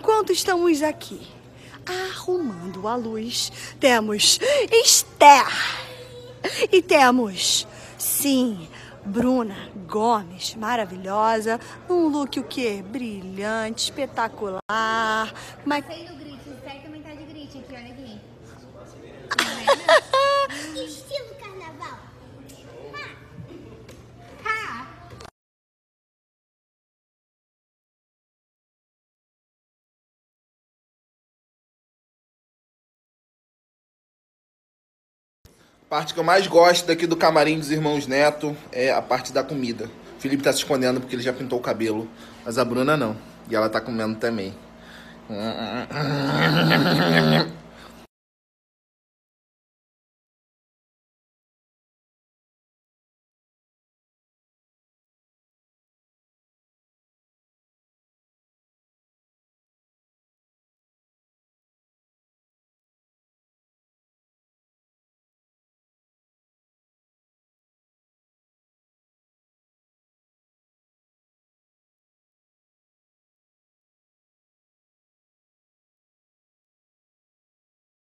enquanto estamos aqui arrumando a luz, temos Esther. E temos, sim, Bruna Gomes, maravilhosa, um look o quê? Brilhante, espetacular. Mas... Grit, o Esther também tá de grit aqui, olha aqui. parte que eu mais gosto daqui do camarim dos irmãos Neto é a parte da comida. O Felipe tá se escondendo porque ele já pintou o cabelo, mas a Bruna não. E ela tá comendo também.